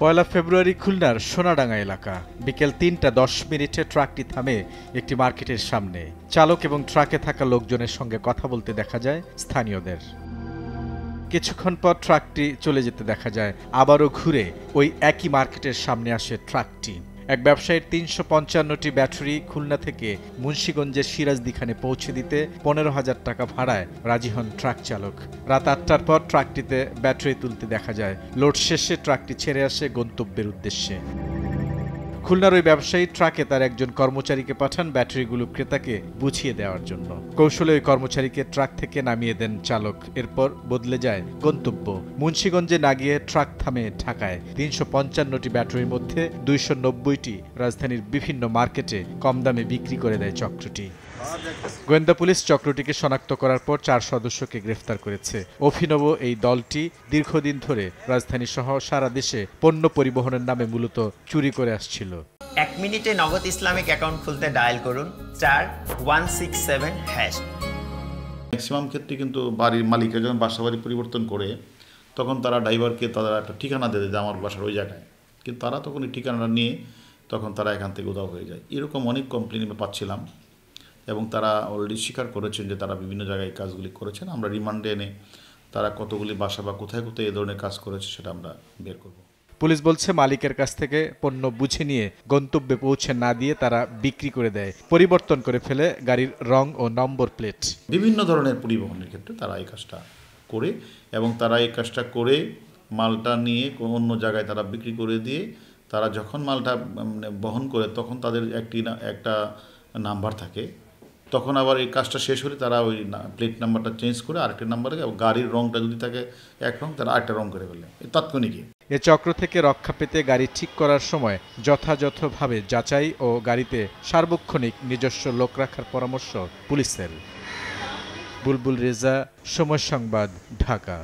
পয়লা ফেব্রুয়ারি খুলনার সোনাডাঙ্গা এলাকা। বিকেল তিনটা দশ মিনিটে ট্রাকটি থামে একটি মার্কেটের সামনে। চালক এবং ট্রাকে থাকা লোকজনের সঙ্গে কথা বলতে দেখা যায় স্থানীয়দের। কিছুক্ষণ পর ট্রাকটি চলে যেতে দেখা যায়, আবারও ঘুরে ওই একই মার্কেটের সামনে আসে ট্রাকটি। এক ব্যবসায়ীর তিনশো পঞ্চান্নটি ব্যাটারি খুলনা থেকে মুন্সীগঞ্জের সিরাজদিখানে পৌঁছে দিতে পনেরো হাজার টাকা ভাড়ায় রাজি হন ট্রাক চালক। রাত আটটার পর ট্রাকটিতে ব্যাটারি তুলতে দেখা যায়। লোড শেষে ট্রাকটি ছেড়ে আসে গন্তব্যের উদ্দেশ্যে। খুলনার ওই ব্যবসায়ী ট্রাকে তার একজন কর্মচারীকে পাঠান ব্যাটারিগুলো ক্রেতাকে বুঝিয়ে দেওয়ার জন্য। কৌশলে ওই কর্মচারীকে ট্রাক থেকে নামিয়ে দেন চালক। এরপর বদলে যায় গন্তব্য। মুন্সীগঞ্জে না গিয়ে ট্রাক থামে ঢাকায়। তিনশো পঞ্চান্নটি ব্যাটারির মধ্যে দুইশো নব্বইটি রাজধানীর বিভিন্ন মার্কেটে কম দামে বিক্রি করে দেয় চক্রটি। গোয়েন্দা পুলিশ চক্রটিকে শনাক্ত করার পর চার সদস্যকে গ্রেফতার করেছে। অভিনব এই দলটি দীর্ঘদিন ধরে রাজধানী সহ সারা দেশে পণ্য পরিবহনের নামে মূলত চুরি করে আসছিল। এক মিনিটে নগদ ইসলামিক অ্যাকাউন্ট খুলতে ডায়াল করুন চার one six seven hash. Maximum ক্ষেত্রে কিন্তু বাড়ির মালিকের যখন বাসা বাড়ি পরিবর্তন করে তখন তারা ড্রাইভারকে তারা একটা ঠিকানা দেবে যে আমার বাসার ওই জায়গায়। কিন্তু তারা তখন এই ঠিকানাটা নিয়ে তখন তারা এখান থেকে উদাও হয়ে যায়। এরকম অনেক কমপ্লেন আমি পাচ্ছিলাম। এবং তারা অলরেডি স্বীকার করেছেন যে তারা বিভিন্ন জায়গায় কাজগুলি করেছেন। আমরা রিমান্ডে এনে তারা কতগুলি বাসা বা কোথায় কোথায় এই ধরনের কাজ করেছে সেটা আমরা বের করব। পুলিশ বলছে মালিকের কাছ থেকে পণ্য বুঝে নিয়ে গন্তব্যে পৌঁছে না দিয়ে তারা বিক্রি করে দেয় পরিবর্তন করে ফেলে গাড়ির রং ও নম্বর প্লেট। বিভিন্ন ধরনের পরিবহনের ক্ষেত্রে তারা এই কাজটা করে এবং তারা এই কাজটা করে মালটা নিয়ে অন্য জায়গায় তারা বিক্রি করে দিয়ে তারা যখন মালটা বহন করে তখন তাদের একটি একটা নাম্বার থাকে। তখন আবার এই কাজটা শেষ হলে তারা ওই প্লেট নাম্বারটা চেঞ্জ করে আরেকটা নাম্বারে গাড়ির রঙটা যদি থাকে এক রং, তারা আরেকটা রং করে ফেলে তাৎক্ষণিকই। এ চক্র থেকে রক্ষা পেতে গাড়ি ঠিক করার সময় যথাযথভাবে যাচাই ও গাড়িতে সার্বক্ষণিক নিজস্ব লোক রাখার পরামর্শ পুলিশের। বুলবুল রেজা, সময় সংবাদ, ঢাকা।